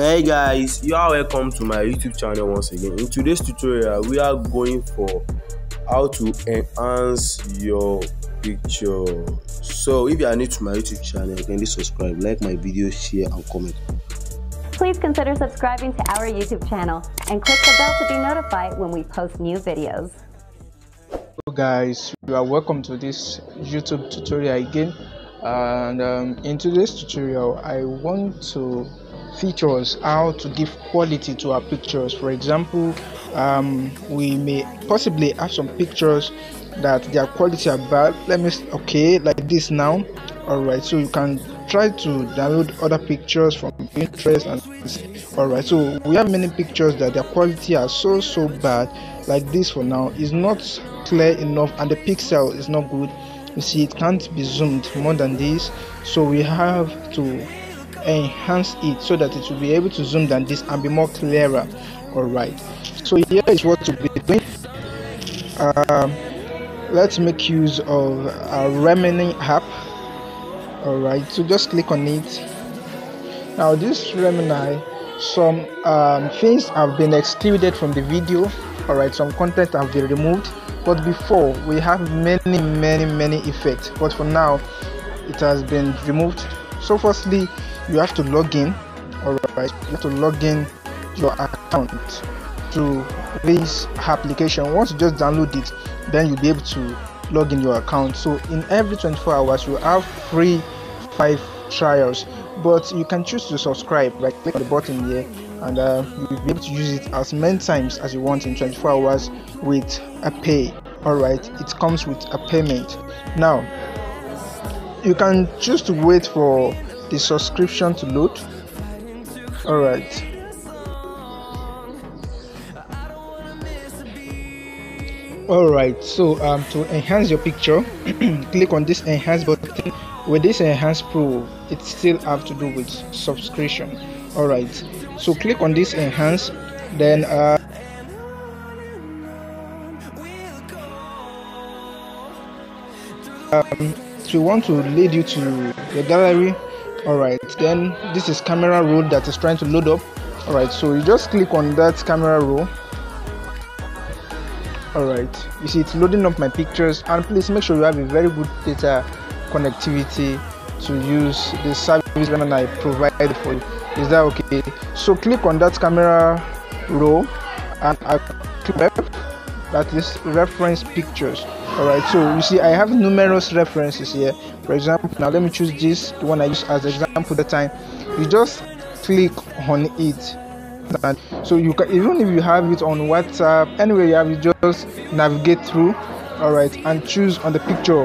hey guys you are welcome to my youtube channel once again. In today's tutorial we are going for how to enhance your picture. So if you are new to my youtube channel kindly subscribe like my video share and comment. Please consider subscribing to our youtube channel and click the bell to be notified when we post new videos. Hello guys you are welcome to this youtube tutorial again. And um, in today's tutorial i want to features how to give quality to our pictures. For example um, we may possibly have some pictures that their quality are bad. Let me okay like this now. All right so you can try to download other pictures from pinterest and all right so we have many pictures that their quality are so so bad like this for now. Is not clear enough and the pixel is not good. You see it can't be zoomed more than this. So we have to enhance it so that it will be able to zoom than this and be more clearer. All right. So here is what to be doing. Um, let's make use of a Remini app. All right. So just click on it. Now this Remini some um, things have been excluded from the video. All right. Some content have been removed. But before we have many many many effects. But for now it has been removed so firstly you have to log in. All right. You have to log in your account to this application. Once you just download it then you'll be able to log in your account. So in every 24 hours you have free five trials. But you can choose to subscribe by right? click on the button here and uh, you'll be able to use it as many times as you want in 24 hours with a pay. All right. It comes with a payment. Now you can choose to wait for the subscription to load. All right. All right so um to enhance your picture click on this enhance button. With this enhance pro it still have to do with subscription. All right so click on this enhance then uh um, we want to lead you to the gallery. All right then this is camera roll that is trying to load up. All right so you just click on that camera roll. All right you see it's loading up my pictures. And please make sure you have a very good data connectivity to use the service that I provided for you. Is that okay? So click on that camera roll and I click that is reference pictures all right so you see i have numerous references here. For example now let me choose this the one i use as example the time. You just click on it. And so you can even if you have it on whatsapp anywhere you have you just navigate through. All right and choose on the picture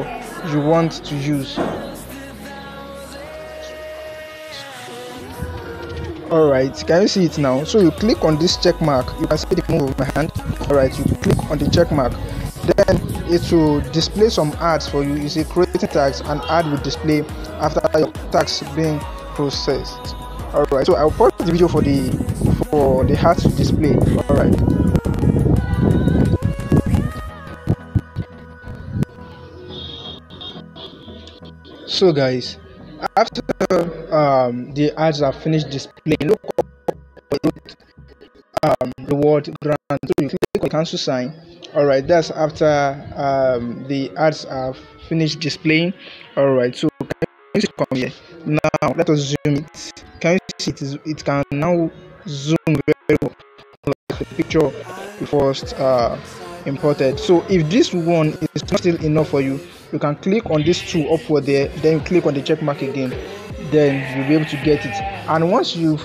you want to use. All right can you see it now? So you click on this check mark. You can see the move of my hand. All right you click on the check mark then it will display some ads for you. You see creating tags and ad will display after your tags being processed. All right so i'll pause the video for the for the ads to display. All right. So guys after um, the ads are finished displaying look um, the word grant so you click on cancel sign all right that's after um, the ads are finished displaying. All right so can you see come here? Now let us zoom it. Can you see it, is, it can now zoom very well. Like the picture we first uh, imported. So if this one is not still enough for you you can click on this two upward there then click on the check mark again. Then you'll be able to get it. And once you've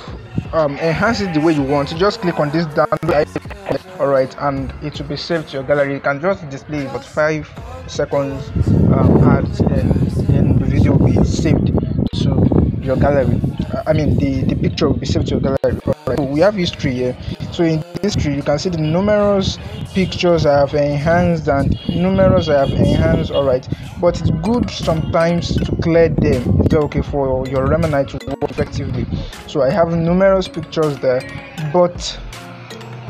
um, enhanced it the way you want just click on this download all right and it will be saved to your gallery. You can just display for five seconds um, ads then the video will be saved to your gallery. I mean the the picture will be saved to your gallery. So we have history here. So in history you can see the numerous pictures i have enhanced and numerous i have enhanced. All right but it's good sometimes to clear them. Okay for your remini to work effectively? So i have numerous pictures there but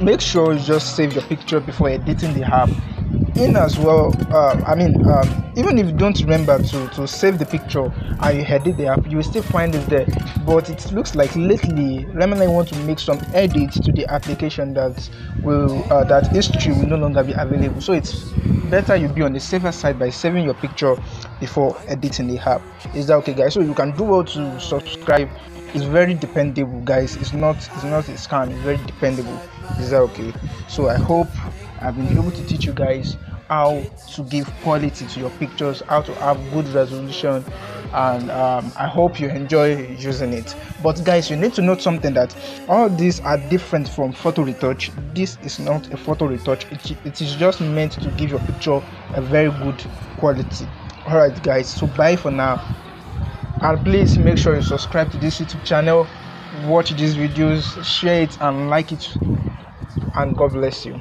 make sure you just save your picture before editing the app in as well uh, i mean um, even if you don't remember to to save the picture and you edit the app you will still find it there. But it looks like lately Remini want to make some edits to the application that will uh, that history will no longer be available. So it's better you be on the safer side by saving your picture before editing the app. Is that okay guys? So you can do well to subscribe. It's very dependable guys. It's not it's not a scam. It's very dependable. Is that okay? So i hope i've been able to teach you guys how to give quality to your pictures how to have good resolution and um, i hope you enjoy using it. But guys you need to note something that all these are different from photo retouch. This is not a photo retouch. It, it is just meant to give your picture a very good quality. All right guys so bye for now. And please make sure you subscribe to this youtube channel. Watch these videos share it and like it. And god bless you